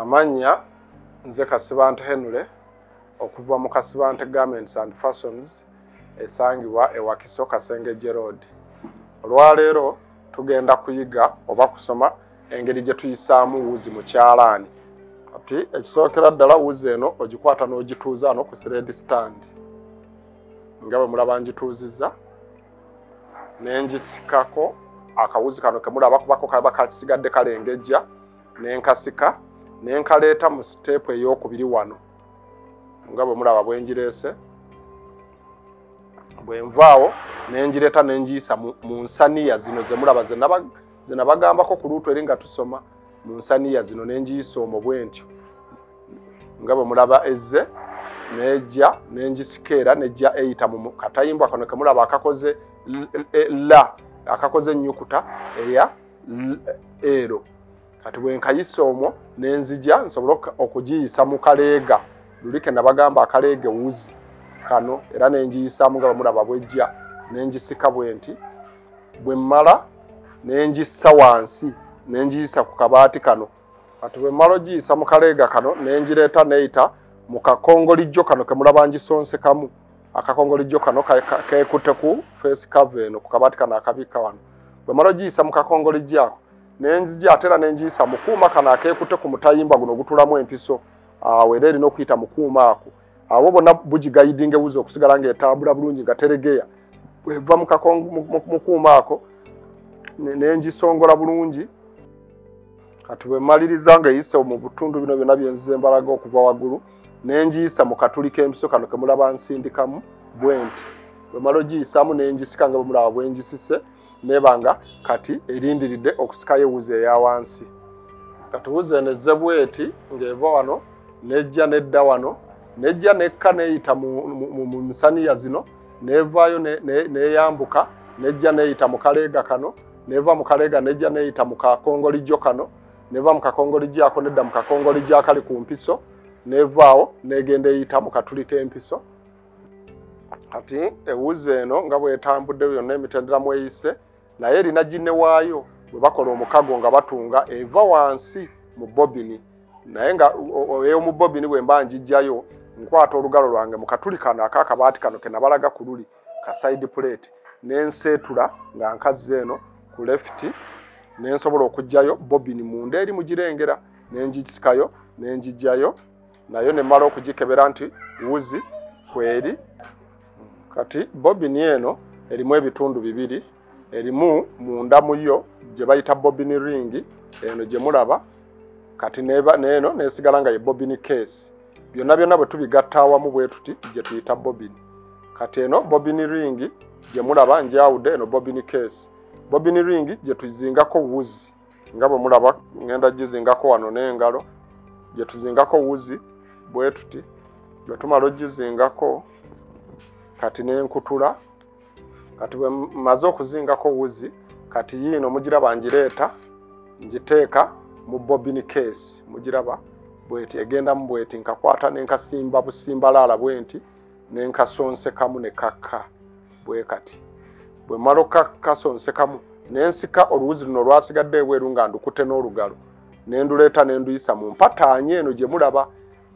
amannya nze kasibante henule okuva mu kasibante garments and fashions esangibwa ewakiso kasenge gerod olwaleero tugenda kuyiga oba kusoma engeri gye tuyisaamu wuzi mu kyalaani. Kati ekisookera ddala wuzi eno ogikwata n'ogituuza ano ku thread stand. Nga bwe mulaba ngituuzizza nengisikako akawuzi kano kemulaba kubako kaba kasigadde kalengejja nenkasika nenkaleeta mu siteepu ey'okubiri wano nga bwe mulaba bwengireese bwenvaawo nengireeta nengiyisa mu nsaniya zino zemulaba zenabagambako ku luutu eri nga tusoma mu nsaniya zino nengiyisa omwo bwe ntyo. Nga bwe mulaba ezze nejja nengisika era nejja eyita mu katayimbwa kano kemulaba akakoze la akakoze ennyukuta eya ero kati bwenkayisa omwo nenzija nsobole okugiyisa mu kaleega. Luli ke nabagamba akaleega ewuzi kano era nengiyisaamu nga bwemulaba bwejja nengisika bwe nti bwe mmala nengissa wansi nengiyisa ku kabaati kano. Kati bwe mmala ogiyisa mu kaleega kano nengireeta neyita mu kakongolijjo kano kemulaba ngisonsekamu. Akakongolijjo kano kekutte ku face cover eno ku kabaati kano akabika wano. Bwe mala ogiyisa mu kakongolijjo ako nenzija ate era nengiyisa mu kuuma kano akekutte ku mutayimbwa guno ogutulamu empiso awo era erina okuyita mu kuuma ako. Abo bonna bugigayidinga ewuzi okusigala ngaetambula bulungi nga teregeya. Bweva mu kuuma ako nengisongola bulungi. Kati bwe mmaliriza nga eyise mu butundu bino byonna byenziza embalaga okuva waggulu nenjiyisa mu katuli k'empiso kano kemulaba nsindikamu bwe nti. Bwe mala ogiyisaamu nengisika nga bwemulaba bwengisise nebanga kati erindiridde okusikayo ewuzi eya wansi. Kati wuzi eno ezze bweti ng'eva wano nejja nedda wano nejja nekka neyita mu nsaniya zino nevaayo neyambuka nejja neyita mu kaleega kano neva mu kaleega nejja neyita mu kakongolijjo kano neva mu kakongolijjo ako nedda mu kakongolijjo akali ku mpiso nevaawo negenda eyita mu katuli k'empiso. Kati ewuzi eno nga bwetambudde byonna emitenderamu eyise naye erina ginne waayo bwe bakola omukago nga batunga eva wansi mu bobini naye nga ey'omu bobini bwe mba njijjayo nkwata olugalo lwange mu katuli kano akakabaati kano kenabalaga ku luli ka side plate. Nenseetula nga nkazza eno ku lefti nensobola okugjayo bobini munda eri mugirengera nengisikayo nengijjayo nayo nemala okugikebera nti wuzi kweri. Kati bobini eno erimu ebitundu bibiri erimu munda muyo gye bayita bobini ringi eno gye mulaba. Kati neeno nesigala nga ye bobini case. Byonna byonna bwe tubigatta awamu bwe tuti gye tuyita bobini kati eno bobini ringi gye mulaba njawudde eno bobini case. Bobini ringi gye tuzingako wuzi nga bwe mulaba ngenda gizingako wano n'engalo gye tuzingako wuzi bwe tuti bwe tumala ogizingako kati nenkutula kati bwe mmaze okuzingako wuzi kati yiino mugiraba ngireeta ngiteeka mu bobini case. Mugiraba bweti egendamu bweti nkakwata nenkasimba busimbalaala bwenti nenkasonsekamu nekakka bwe kati. Bwe mmala okakasonsekamu nensika oluwuzi luno olwasigadde ebweru nga ndukute n'olugalo nenduleeta nenduyisa mu mpataanye eno gye mulaba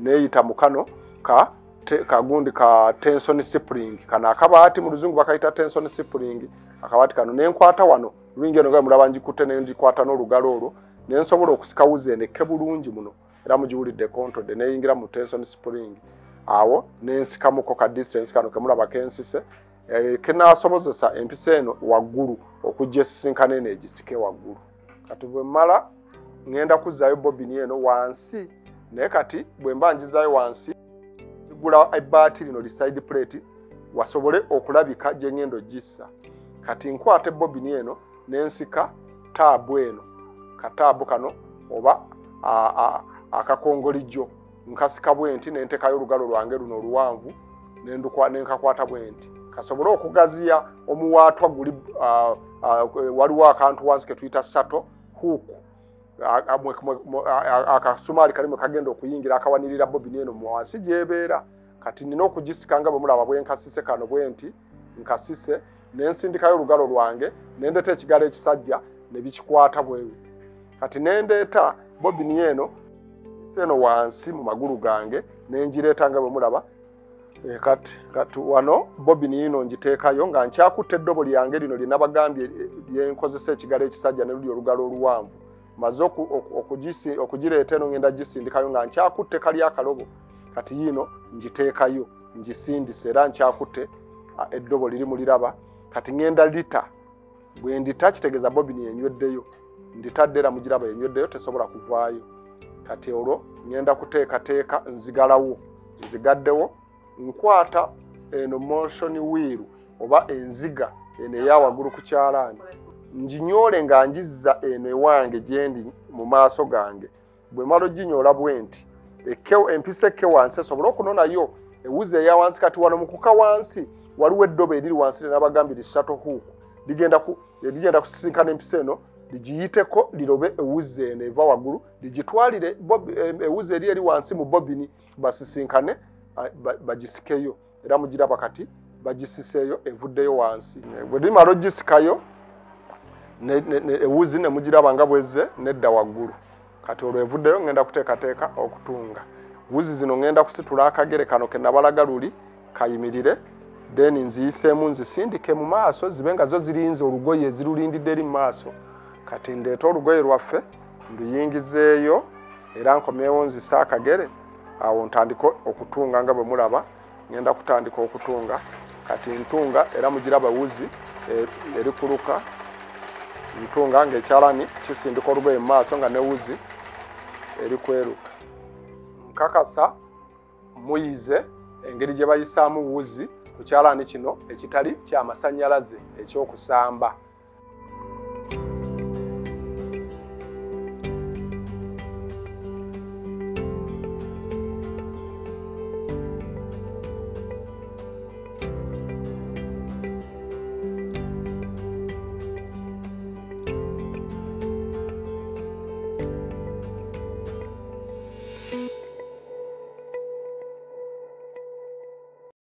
neeyita mu kano ka kagundi ka tension spring. Kano akabaati mu luzungu bakayita tension spring. Akabaati kano nenkwata wano. Lwingi eno mulaba ngikutte nengikwata n'olugalo olwo nensobola okusika wuzi enekke bulungi muno. Era mugiwulidde contode neyingira mu tension spring. Awo nensikamuko ka distance kano kemulaba kensise e, kenasobozesa empisa eno waggulu okujja esisinkana eno egisike waggulu. Kati bwe mmala ŋŋenda kuzzaayo bobini eno wansi. Naye kati bwe mba njizaayo wansi zigula ebbaati lino li side plate wasobole okulabika gye ŋŋenda ogissa kati nkwata ebobini eno nensika taabu eno kataabu kano oba akakongolijjo. Nkasika bwenti nentekayo olugalo lwange luno oluwanvu nenkakwata bwenti. Kasobole okugaziya omuwaatwa guli waliwo akantu wansi ketuyita sato huuku akasumaali kalimu kagenda okuyingira akawanirira bobini eno muwansi gyebeera. Kati nina okugisika nga bwe mulaba bwenkasise kano bwenti nkasise nensindikayo olugalo lwange nendeeta ekigalo ekisajja nebikikwata bwewe kati nendeeta bobini eno eno wansi mu magulu gange nengireeta nga bwe mulaba. Eh, kati kati wano bobini yino ngiteekayo nga nkyakutte eddobo lyange lino lye nabagambye eh, lyenkozesa ekigalo ekisajja ne luli olugalo oluwanvu okugisi- okugireeta eno ngenda gisindikayo nga nkyakutte kali akalobo kati yino ngiteekayo ngisindise era nkyakutte eddobo liri mu liraba. Kati ngenda lita bwe ndita kitegeeza bobini yenyweddeyo nditadde era mugiraba yenyweddeyo tesobola kuvaayo. Kati olwo ngenda kuteekateeka nzigalawo nzigaddewo nkwata eno motion wheel oba enziga eno eya waggulu ku kyalaani nginyoole nga njizza eno ewange gyendi mu maaso gange. Bwe mala oginyoola bwe nti empisa ekke wansi esobole okunonayo? Ewuzi eya wansi kati wano mu kuka wansi waliwo eddobo eriri wansi nenabagambye lishato hook. Ligenda ku ligenda kusisinkana empisa eno ligiyiteko lirobe ewuzi eno eva waggulu ligitwalire ewuzi eri eri wansi mu bobini basisinkane bagisikeyo era mugiraba kati bagisiseeyo evuddeyo wansi. Bwe limala ogisikayo ewuzi ne mugiraba nga bwezze nedda waggulu. Kati olwo evuddeyo ngenda kuteekateeka okutunga. Wuzi zino ngenda kusitula akagere kano ke nabalaga luli kayimirire then nziyiseemu nzisindike mu maaso zibe nga zo zirinze olugoye ezirulindidde eri mu maaso. Kati ndeeta olugoye lwaffe nduyingizeeyo era nkomyewo nzise akagere. Awo ntandika okutunga nga bwe mulaba ngenda kutandika okutunga. Kati ntunga era mugiraba wuzi e- eri kuluka ntunga ng'ekyalani kisindika olugoye mu maaso nga ne wuzi eri kweruka nkakasa muyize engeri gye bayisaamu wuzi ku kyalaani kino ekitali kyamasannyalaze ekyokusamba